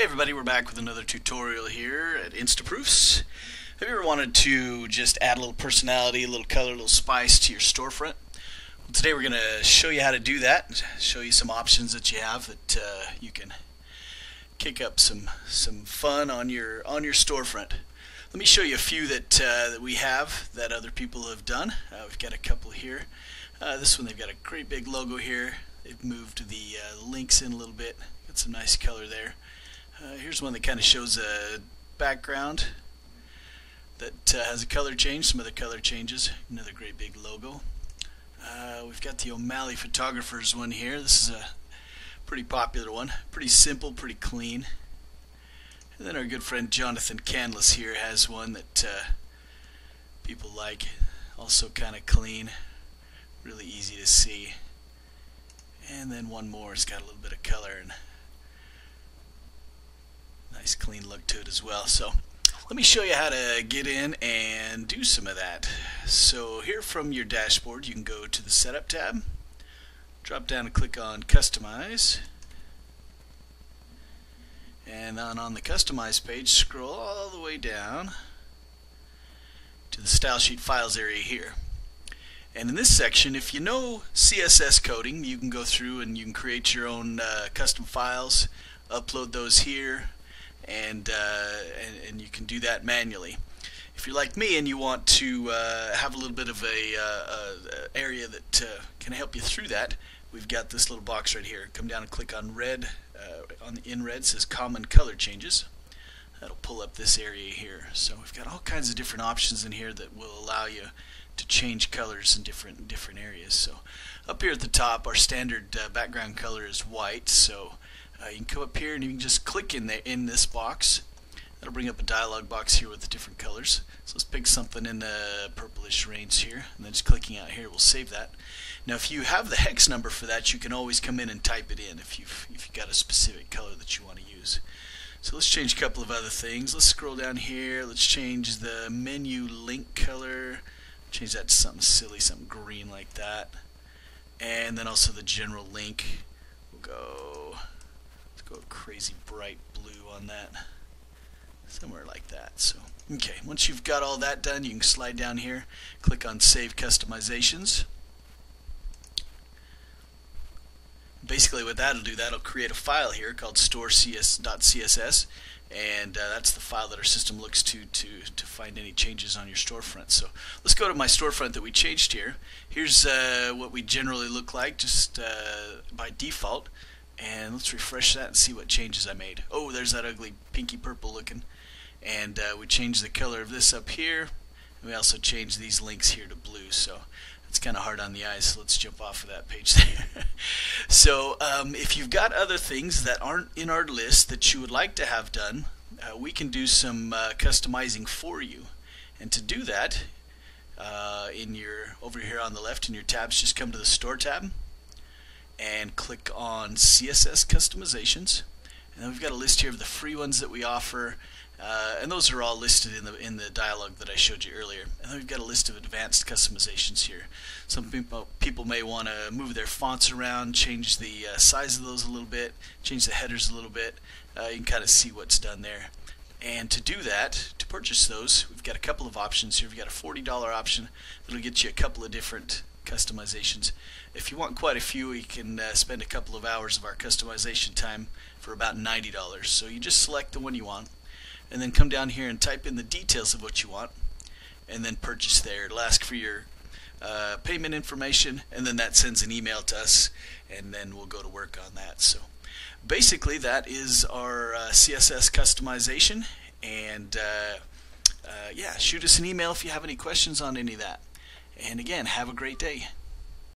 Hey everybody, we're back with another tutorial here at Instaproofs. Have you ever wanted to just add a little personality, a little color, a little spice to your storefront? Well, today we're going to show you how to do that, show you some options that you have that uh, you can kick up some some fun on your on your storefront. Let me show you a few that uh, that we have that other people have done. Uh, we've got a couple here. Uh, this one they've got a great big logo here. They've moved the uh, links in a little bit. Got some nice color there. Uh, here's one that kind of shows a background that uh, has a color change, some other color changes. Another great big logo. Uh, we've got the O'Malley Photographers one here. This is a pretty popular one. Pretty simple, pretty clean. And then our good friend Jonathan Canlas here has one that uh, people like. Also kind of clean, really easy to see. And then one more, it's got a little bit of color and nice clean look to it as well. So let me show you how to get in and do some of that. So here from your dashboard you can go to the setup tab, drop down and click on customize and then on the customize page scroll all the way down to the style sheet files area here. And in this section, if you know CSS coding, you can go through and you can create your own uh, custom files, upload those here, and, uh, and, and you can do that manually. If you're like me and you want to uh, have a little bit of a, uh, area that uh, can help you through that, we've got this little box right here. Come down and click on red. Uh, on the in red says common color changes. That'll pull up this area here. So we've got all kinds of different options in here that will allow you to change colors in different different areas. So up here at the top, our standard uh, background color is white. So uh, you can come up here and you can just click in there in this box. That'll bring up a dialog box here with the different colors. So let's pick something in the purplish range here, and then just clicking out here will save that. Now, if you have the hex number for that, you can always come in and type it in if you've if you've got a specific color that you want to use. So let's change a couple of other things. Let's scroll down here. Let's change the menu link color. Change that to something silly, something green like that. And then also the general link. We'll go go crazy bright blue on that. Somewhere like that. So, okay, once you've got all that done, you can slide down here, click on Save Customizations. Basically what that'll do, that'll create a file here called store.css and uh, that's the file that our system looks to, to to find any changes on your storefront. So let's go to my storefront that we changed here. Here's uh, what we generally look like just uh, by default and let's refresh that and see what changes I made. Oh, there's that ugly pinky purple looking. And uh, we changed the color of this up here. And we also changed these links here to blue. So it's kind of hard on the eyes. So let's jump off of that page there. so um, if you've got other things that aren't in our list that you would like to have done, uh, we can do some uh, customizing for you. And to do that, uh, in your over here on the left in your tabs, just come to the Store tab and click on CSS customizations. And then we've got a list here of the free ones that we offer, uh, and those are all listed in the in the dialog that I showed you earlier. And then we've got a list of advanced customizations here. Some people people may want to move their fonts around, change the uh, size of those a little bit, change the headers a little bit. Uh, you can kind of see what's done there. And to do that, to purchase those, we've got a couple of options here. We've got a $40 option that'll get you a couple of different customizations. If you want quite a few, you can uh, spend a couple of hours of our customization time for about $90. So you just select the one you want and then come down here and type in the details of what you want and then purchase there. It'll ask for your uh, payment information and then that sends an email to us and then we'll go to work on that. So basically that is our uh, CSS customization and uh, uh, yeah, shoot us an email if you have any questions on any of that. And again, have a great day.